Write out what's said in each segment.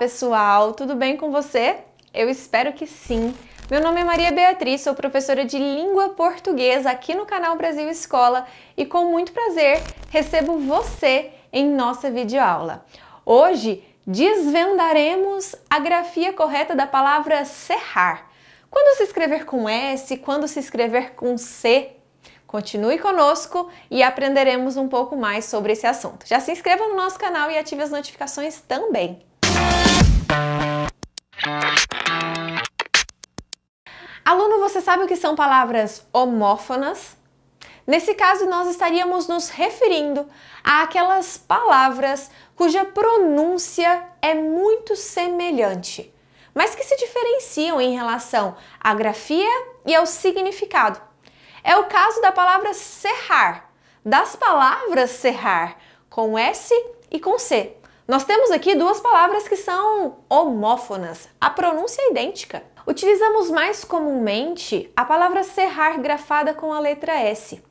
pessoal, tudo bem com você? Eu espero que sim. Meu nome é Maria Beatriz, sou professora de língua portuguesa aqui no canal Brasil Escola e com muito prazer recebo você em nossa videoaula. Hoje desvendaremos a grafia correta da palavra serrar. Quando se escrever com S, quando se escrever com C. Continue conosco e aprenderemos um pouco mais sobre esse assunto. Já se inscreva no nosso canal e ative as notificações também. Aluno, você sabe o que são palavras homófonas? Nesse caso, nós estaríamos nos referindo àquelas palavras cuja pronúncia é muito semelhante, mas que se diferenciam em relação à grafia e ao significado. É o caso da palavra serrar, das palavras serrar, com S e com C. Nós temos aqui duas palavras que são homófonas, a pronúncia é idêntica. Utilizamos mais comumente a palavra serrar grafada com a letra S.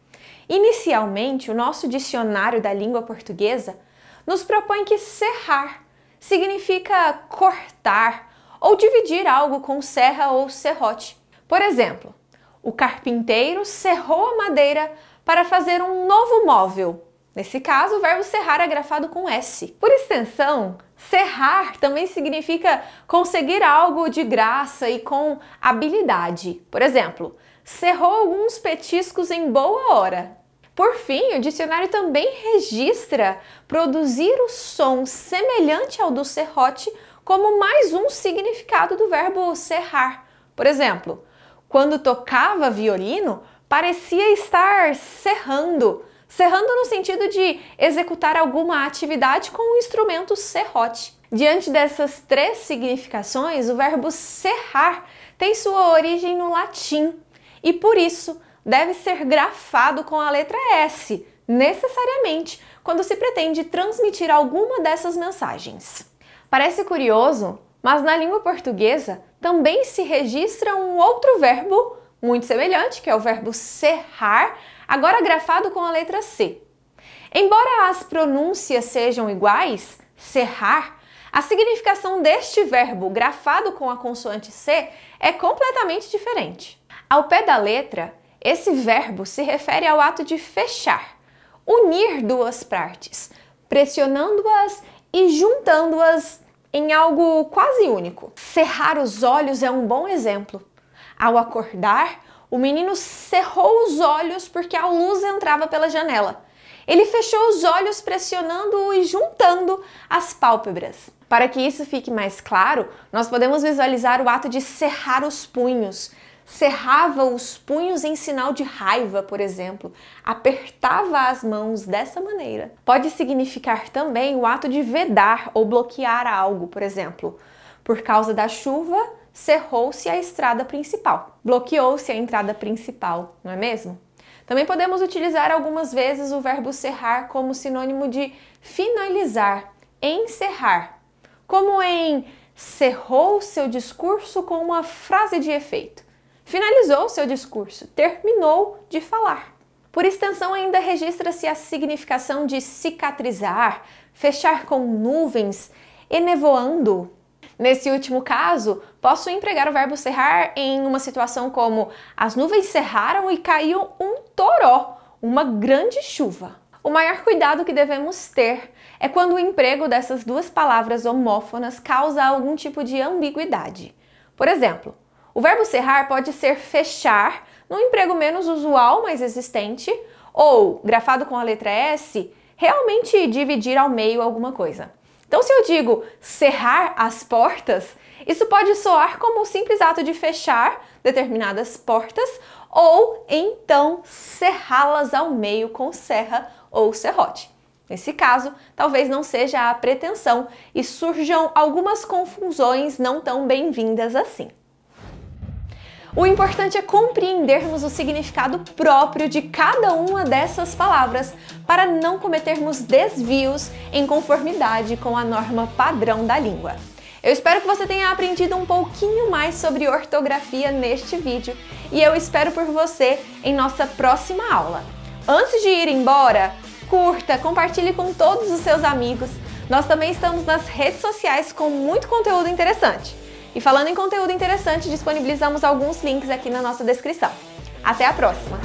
Inicialmente, o nosso dicionário da língua portuguesa nos propõe que serrar significa cortar ou dividir algo com serra ou serrote. Por exemplo, o carpinteiro serrou a madeira para fazer um novo móvel, Nesse caso, o verbo serrar é grafado com S. Por extensão, serrar também significa conseguir algo de graça e com habilidade. Por exemplo, serrou alguns petiscos em boa hora. Por fim, o dicionário também registra produzir o som semelhante ao do serrote como mais um significado do verbo serrar. Por exemplo, quando tocava violino, parecia estar serrando, serrando no sentido de executar alguma atividade com o instrumento serrote. Diante dessas três significações, o verbo serrar tem sua origem no latim e por isso deve ser grafado com a letra S, necessariamente, quando se pretende transmitir alguma dessas mensagens. Parece curioso, mas na língua portuguesa também se registra um outro verbo muito semelhante, que é o verbo serrar, agora grafado com a letra C. Embora as pronúncias sejam iguais, serrar, a significação deste verbo grafado com a consoante C é completamente diferente. Ao pé da letra, esse verbo se refere ao ato de fechar, unir duas partes, pressionando-as e juntando-as em algo quase único. Cerrar os olhos é um bom exemplo. Ao acordar, o menino cerrou os olhos porque a luz entrava pela janela. Ele fechou os olhos pressionando e juntando as pálpebras. Para que isso fique mais claro, nós podemos visualizar o ato de cerrar os punhos. Cerrava os punhos em sinal de raiva, por exemplo. Apertava as mãos dessa maneira. Pode significar também o ato de vedar ou bloquear algo, por exemplo. Por causa da chuva, cerrou-se a estrada principal, bloqueou-se a entrada principal, não é mesmo? Também podemos utilizar algumas vezes o verbo cerrar como sinônimo de finalizar, encerrar, como em cerrou seu discurso com uma frase de efeito. Finalizou seu discurso, terminou de falar. Por extensão, ainda registra-se a significação de cicatrizar, fechar com nuvens, enevoando, Nesse último caso, posso empregar o verbo cerrar em uma situação como as nuvens cerraram e caiu um toró, uma grande chuva. O maior cuidado que devemos ter é quando o emprego dessas duas palavras homófonas causa algum tipo de ambiguidade. Por exemplo, o verbo cerrar pode ser fechar, num emprego menos usual, mas existente, ou, grafado com a letra S, realmente dividir ao meio alguma coisa. Então, se eu digo cerrar as portas, isso pode soar como o simples ato de fechar determinadas portas ou então cerrá-las ao meio com serra ou serrote. Nesse caso, talvez não seja a pretensão e surjam algumas confusões não tão bem-vindas assim. O importante é compreendermos o significado próprio de cada uma dessas palavras para não cometermos desvios em conformidade com a norma padrão da língua. Eu espero que você tenha aprendido um pouquinho mais sobre ortografia neste vídeo e eu espero por você em nossa próxima aula. Antes de ir embora, curta, compartilhe com todos os seus amigos Nós também estamos nas redes sociais com muito conteúdo interessante. E falando em conteúdo interessante, disponibilizamos alguns links aqui na nossa descrição. Até a próxima!